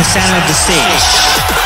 the center of the stage.